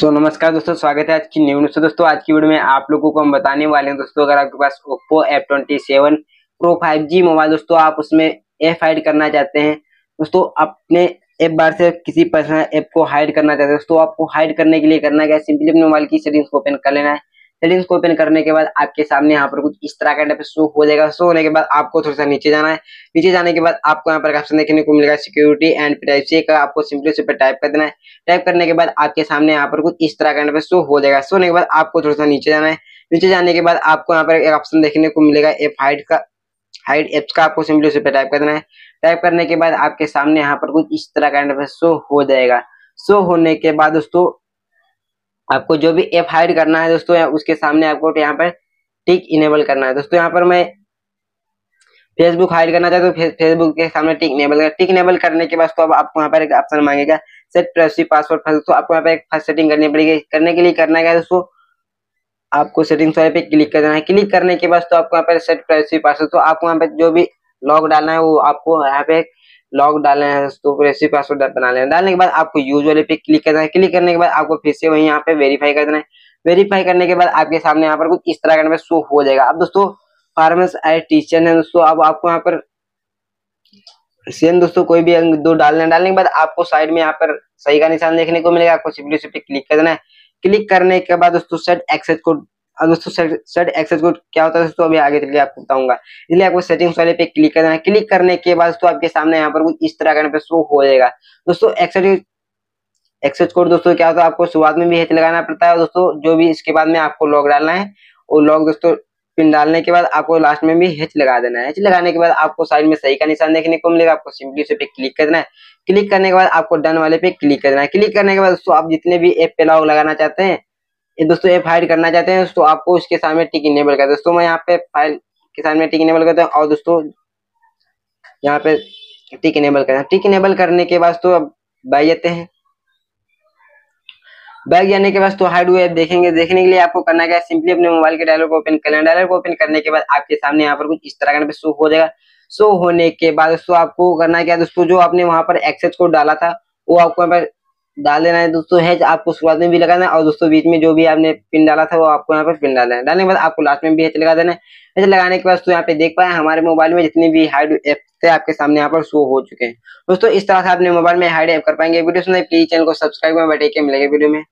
सो so, नमस्कार दोस्तों स्वागत है आज की न्यू न्यूज़ दोस्तों आज की वीडियो में आप लोगों को हम बताने वाले हैं दोस्तों अगर आपके पास Oppo F twenty seven pro five G mobile दोस्तों आप उसमें एफ़ हाइड करना चाहते हैं दोस्तों अपने ऐप बार से किसी पर्सनल ऐप को हाइड करना चाहते हैं दोस्तों आपको हाइड करने के लिए करना क्या है? सिंपली अपने मोबाइल की सेटिंग्स को ओपन कर लेना है। सेटिंग्स को ओपन करने के बाद आपके सामने यहाँ पर कुछ इस तरह का इंटरफेस शो हो जाएगा। शो होने के बाद आपको थोड़ा सा नीचे जाना है। नीचे जाने के बाद आपको यहाँ पर ऑप्शन देखने को मिलेगा सिक्योरिटी एंड प्राइवेसी का आपको सिंपली से टाइप कर देना है। टाइप करने के बाद आपके सामने यहाँ पर कुछ इस तरह का इंटरफेस शो हो जाएगा। शो होने के बाद आपको थोड़ा सा नीचे जाना है। नीचे जाने के बाद आपको यहाँ पर एक ऑप्शन देखने को मिलेगा एप हाइड का। हाइड एप्स का आपको सिंपली उस पर टाइप देना है। टाइप करने के बाद आपके सामने यहाँ पर कुछ इस तरह का इंटरफेस शो हो जाएगा। शो होने के बाद दोस्तों आपको जो भी ऐप हाइड करना है दोस्तों उसके सामने आपको यहाँ पर टिक इनेबल करना है। दोस्तों, यहाँ पर मैं फेसबुक हाइड करना चाहते तो फेसबुक के सामने टिक इनेबल कर टिक इनेबल करने के बाद तो अब आपको यहाँ पर एक ऑप्शन मांगेगा सेट प्राइवेसी पासवर्ड फ़र्स्ट दोस्तों आपको यहाँ पर एक फ़र्स्ट सेटिंग करनी पड़ेगी। करने के लिए करना है दोस्तों? आपको सेटिंग्स वाले पे क्लिक कर देना है। क्लिक करने के बाद तो आपको यहाँ पर सेट प्राइवेसी पासवर्ड तो आपको यहाँ पे जो भी लॉग डालना है, वो आपको यहाँ पे लॉग डालना है तो रेसिपी पासवर्ड बना लेना डालने के बाद आपको यूज़ वाले पे क्लिक करना है। क्लिक करने के बाद आपको फिर से वही यहाँ पे वेरीफाई कर देना है। वेरीफाई करने के बाद आपके सामने यहाँ पर कुछ इस तरह का शो हो जाएगा। अब दोस्तों फार्मेस आई टीचर है दोस्तों। अब आपको यहाँ पर सेम दोस्तों, कोई भी दो डालने डालने के बाद आपको साइड में यहाँ पर सही का निशान देखने को मिलेगा। आपको सिंपली पे क्लिक कर देना है। क्लिक करने के बाद दोस्तों सेट एक्सेस कोड और दोस्तों सेट एक्सेस कोड क्या होता है दोस्तों, अभी आगे चलिए आपको बताऊँगा। इसलिए आपको सेटिंग्स वाले पे क्लिक करना है। क्लिक करने के बाद दोस्तों, आपके सामने यहाँ पर कुछ इस तरह का शो हो जाएगा। दोस्तों एक्सेस एक्सेस कोड दोस्तों, क्या होता है, आपको शुरुआत में भी हेच लगाना पड़ता है। दोस्तों, जो भी इसके बाद में आपको लॉग डालना है, वो लॉग दोस्तों पिन डालने के बाद आपको लास्ट में भी हेच लगा देना है। हेच लगाने के बाद आपको साइड में सही का निशान देखने को मिलेगा। आपको सिंपली उसे पे क्लिक कर देना है। क्लिक करने के बाद आपको डन वाले पे क्लिक कर देना है। क्लिक करने के बाद दोस्तों, आप जितने भी ऐप पे लॉग लगाना चाहते हैं ये दोस्तों ऐप हाइड करना चाहते हैं तो आपको इसके सामने टिक इनेबल कर दोस्तों, मैं यहाँ पे फ़ाइल के सामने टिक इनेबल करता हूँ, और दोस्तों, यहाँ पे टिक इनेबल करना टिक इनेबल करने के बाद तो अब बैग जाते हैं। बैग जाने के बाद तो ऐप देखेंगे। देखने के लिए आपको करना क्या है? सिंपली अपने मोबाइल के डायलर को ओपन कर लेना डायलर को ओपन करने के बाद, आपके सामने यहाँ पर कुछ इस तरह का शो हो जाएगा। शो होने के बाद, दोस्तों, आपको करना क्या दोस्तों, जो आपने वहाँ पर एक्सेस कोड डाला था, वो आपको यहाँ पर डाल देना है दोस्तों हैज़ आपको शुरुआत में भी लगाना है और दोस्तों बीच में जो भी आपने पिन डाला था वो आपको यहाँ पर पिन डालना है। डालने के बाद आपको लास्ट में भी हेच लगा देना है। लगाने के बाद यहाँ पे देख पाए, हमारे मोबाइल में जितनी भी हाइड एप थे आपके सामने यहाँ पर शो हो चुके हैं। दोस्तों, इस तरह से अपने मोबाइल में हाइड एप कर पाएँगे। वीडियो सुनाई प्लीज़ चैनल को सब्सक्राइब में बैठे के मिलेगा वीडियो में।